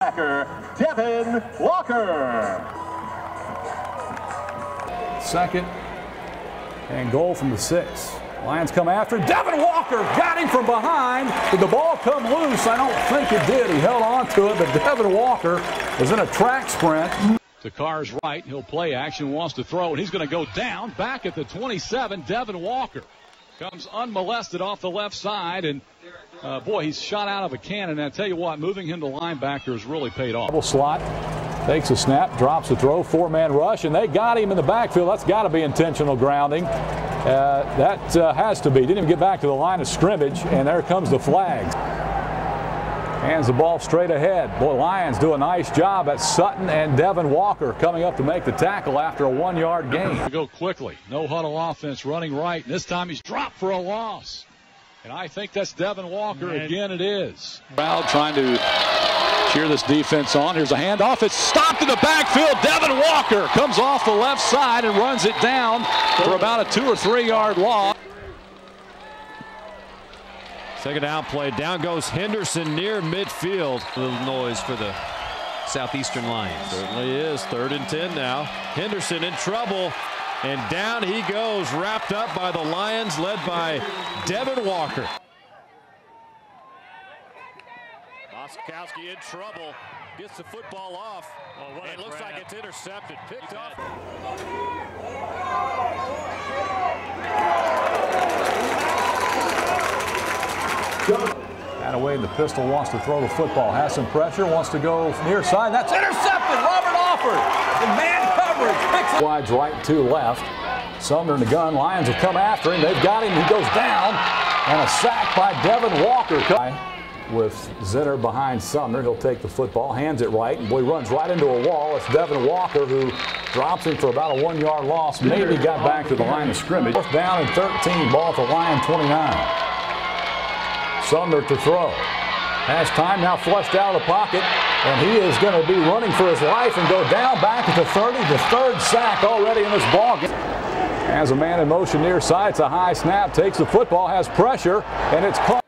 Backer, Devan Walker. Second and goal from the six. Lions come after him. Devan Walker got him from behind. Did the ball come loose? I don't think it did. He held on to it, but Devan Walker was in a track sprint. To Carr's right. He'll play action, wants to throw, and he's going to go down back at the 27. Devan Walker comes unmolested off the left side, and uh, boy, he's shot out of a cannon. And I tell you what, moving him to linebacker has really paid off. Double slot, takes a snap, drops a throw, four-man rush, and they got him in the backfield. That's got to be intentional grounding. Uh, that uh, has to be. Didn't even get back to the line of scrimmage, and there comes the flag. Hands the ball straight ahead. Boy, Lions do a nice job at Sutton and Devan Walker coming up to make the tackle after a one-yard gain. Go quickly. No huddle offense running right. And this time he's dropped for a loss. And I think that's Devan Walker. Man. Again, it is. Crowd trying to cheer this defense on. Here's a handoff. It's stopped in the backfield. Devan Walker comes off the left side and runs it down for about a two or three yard loss. Second down play. Down goes Henderson near midfield. A little noise for the Southeastern Lions. Certainly is. Third and 10 now. Henderson in trouble. And down he goes, wrapped up by the Lions, led by Devan Walker. Moskowski in trouble. Gets the football off. Oh, and it looks like it's intercepted. Picked off. And away the pistol wants to throw the football. Has some pressure, wants to go near side. That's intercepted. Robert Alford in man Wides right, two left. Sumner in the gun. Lions have come after him. They've got him. He goes down. And a sack by Devan Walker. With Zinner behind Sumner. He'll take the football, hands it right, and boy runs right into a wall. It's Devan Walker who drops him for about a one-yard loss. Maybe got back to the line of scrimmage. Fourth down and 13. Ball for Lion 29. Sumner to throw. Has time now flushed out of the pocket, and he is going to be running for his life and go down back at the 30. The third sack already in this ball game. As a man in motion near side. It's a high snap. Takes the football, has pressure, and it's caught.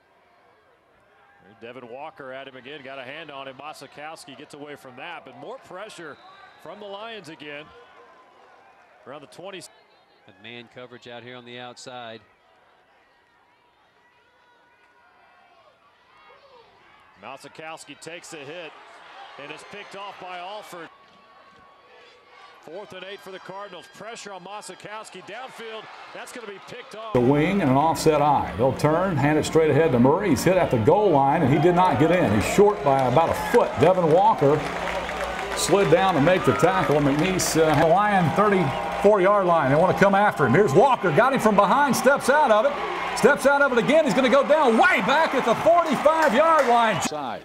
Devan Walker at him again. Got a hand on him. Masakowski gets away from that, but more pressure from the Lions again. Around the 20. Man coverage out here on the outside. Malzakowski takes a hit and is picked off by Alford. Fourth and eight for the Cardinals. Pressure on Masakowski downfield. That's going to be picked off. The wing and an offset eye. They'll turn, hand it straight ahead to Murray. He's hit at the goal line, and he did not get in. He's short by about a foot. Devan Walker slid down to make the tackle. McNeese, uh, Lion 34-yard line. They want to come after him. Here's Walker. Got him from behind. Steps out of it. Steps out of it again. He's going to go down way back at the 45-yard line. Side.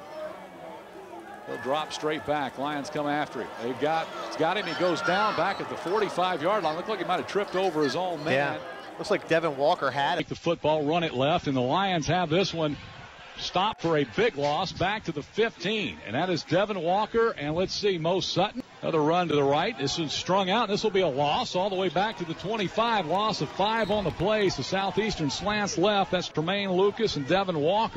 He'll drop straight back. Lions come after him. They've got, it's got him. He goes down back at the 45-yard line. Looked like he might have tripped over his own man. Yeah. Looks like Devan Walker had it. Take the football, run it left, and the Lions have this one stopped for a big loss back to the 15. And that is Devan Walker. And let's see, Mo Sutton. Another run to the right. This is strung out. This will be a loss all the way back to the 25. Loss of five on the play. So Southeastern slants left. That's Tremaine Lucas and Devan Walker.